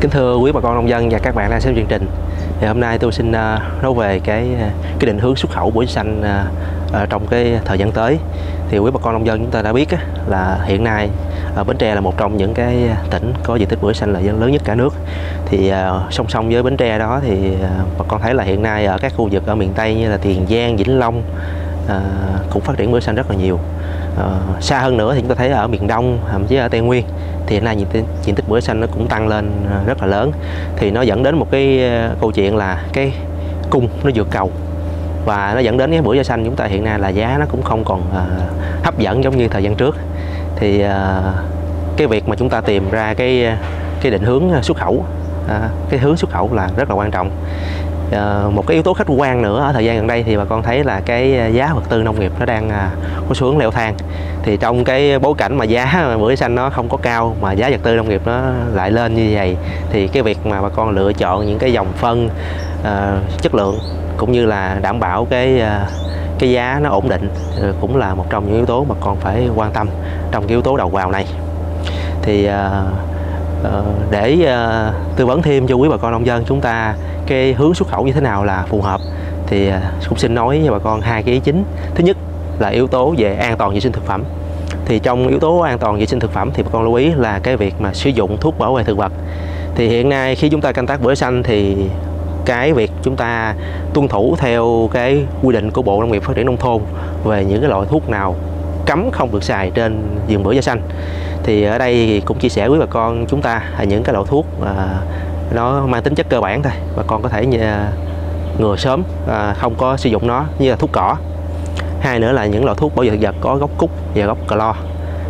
Kính thưa quý bà con nông dân và các bạn đang xem chương trình. Thì hôm nay tôi xin à, nói về cái à, cái định hướng xuất khẩu bưởi xanh à, trong cái thời gian tới. Thì quý bà con nông dân chúng ta đã biết là hiện nay ở Bến Tre là một trong những cái tỉnh có diện tích bưởi xanh là lớn nhất cả nước. Thì song song với Bến Tre đó thì bà con thấy là hiện nay ở các khu vực ở miền Tây như là Tiền Giang, Vĩnh Long cũng phát triển bưởi xanh rất là nhiều. Ờ, xa hơn nữa thì chúng ta thấy ở miền Đông thậm chí ở Tây Nguyên thì hiện nay diện tích, diện tích bưởi xanh nó cũng tăng lên à, rất là lớn. Thì nó dẫn đến một cái à, câu chuyện là cái cung nó vượt cầu. Và nó dẫn đến cái bưởi da xanh chúng ta hiện nay là giá nó cũng không còn uh, hấp dẫn giống như thời gian trước. Thì uh, cái việc mà chúng ta tìm ra cái cái định hướng xuất khẩu uh, cái hướng xuất khẩu là rất là quan trọng. Ờ, một cái yếu tố khách quan nữa ở thời gian gần đây thì bà con thấy là cái ờ, giá vật tư nông nghiệp nó đang à, có xu hướng leo thang. Thì trong cái bối cảnh mà giá bưởi xanh nó không có cao mà giá vật tư nông nghiệp nó lại lên như vậy thì cái việc mà bà con lựa chọn những cái dòng phân uh, chất lượng cũng như là đảm bảo cái uh, cái giá nó ổn định cũng là một trong những yếu tố mà con phải quan tâm trong cái yếu tố đầu vào này. Thì uh, Ờ, để ờ, tư vấn thêm cho quý bà con nông dân chúng ta cái hướng xuất khẩu như thế nào là phù hợp, thì ờ, cũng xin nói với bà con hai cái ý chính. Thứ nhất là yếu tố về an toàn vệ sinh thực phẩm. Thì trong yếu tố an toàn vệ sinh thực phẩm thì bà con lưu ý là cái việc mà sử dụng thuốc bảo vệ thực vật. Thì hiện nay khi chúng ta canh tác bưởi xanh thì cái việc chúng ta tuân thủ theo cái quy định của Bộ Nông nghiệp Phát triển nông thôn về những cái loại thuốc nào cấm không được xài trên vườn bưởi da xanh. Thì ở đây cũng chia sẻ với bà con chúng ta là những cái loại thuốc à, nó mang tính chất cơ bản thôi. Bà con có thể à, ngừa sớm à, không có sử dụng nó như là thuốc cỏ. Hai nữa là những loại thuốc bảo vệ thực vật có gốc cúc và gốc clo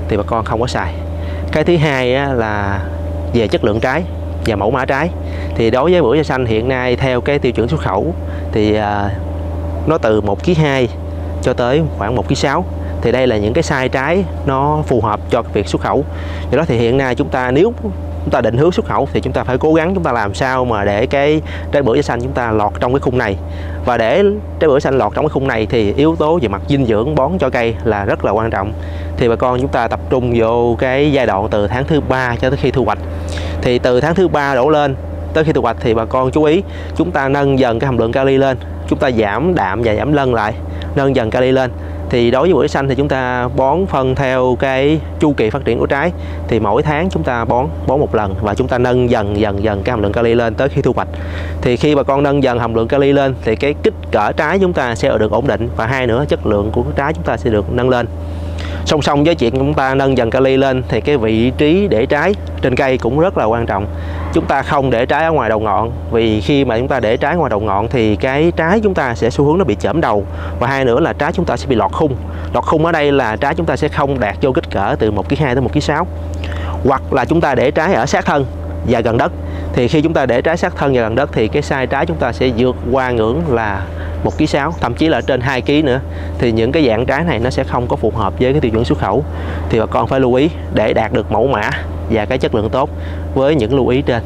thì bà con không có xài. Cái thứ hai á, là về chất lượng trái và mẫu mã trái. Thì đối với bưởi da xanh hiện nay theo cái tiêu chuẩn xuất khẩu thì à, nó từ 1 kg 2 cho tới khoảng 1 kg 6 thì đây là những cái sai trái, nó phù hợp cho việc xuất khẩu. Do đó thì hiện nay chúng ta nếu chúng ta định hướng xuất khẩu thì chúng ta phải cố gắng chúng ta làm sao mà để cái trái bưởi da xanh chúng ta lọt trong cái khung này. Và để trái bưởi xanh lọt trong cái khung này thì yếu tố về mặt dinh dưỡng, bón cho cây là rất là quan trọng. Thì bà con chúng ta tập trung vô cái giai đoạn từ tháng thứ ba cho tới khi thu hoạch. Thì từ tháng thứ ba đổ lên tới khi thu hoạch thì bà con chú ý, chúng ta nâng dần cái hàm lượng kali lên. Chúng ta giảm đạm và giảm lân lại, nâng dần kali lên thì đối với bưởi xanh thì chúng ta bón phân theo cái chu kỳ phát triển của trái. Thì mỗi tháng chúng ta bón bón một lần và chúng ta nâng dần dần dần cái hàm lượng kali lên tới khi thu hoạch. Thì khi bà con nâng dần hàm lượng kali lên thì cái kích cỡ trái chúng ta sẽ được ổn định và hai nữa, chất lượng của trái chúng ta sẽ được nâng lên song song với chuyện chúng ta nâng dần kali lên thì cái vị trí để trái trên cây cũng rất là quan trọng. Chúng ta không để trái ở ngoài đầu ngọn, vì khi mà chúng ta để trái ngoài đầu ngọn thì cái trái chúng ta sẽ xu hướng nó bị chởm đầu. Và hai nữa là trái chúng ta sẽ bị lọt khung. Lọt khung ở đây là trái chúng ta sẽ không đạt vô kích cỡ từ 1 kg 2 tới 1 kg 6 hoặc là chúng ta để trái ở sát thân và gần đất. Thì khi chúng ta để trái sát thân và gần đất thì cái sai trái chúng ta sẽ vượt qua ngưỡng là một kg sáu thậm chí là trên 2 kg nữa, thì những cái dạng trái này nó sẽ không có phù hợp với cái tiêu chuẩn xuất khẩu. Thì bà con phải lưu ý để đạt được mẫu mã và cái chất lượng tốt với những lưu ý trên.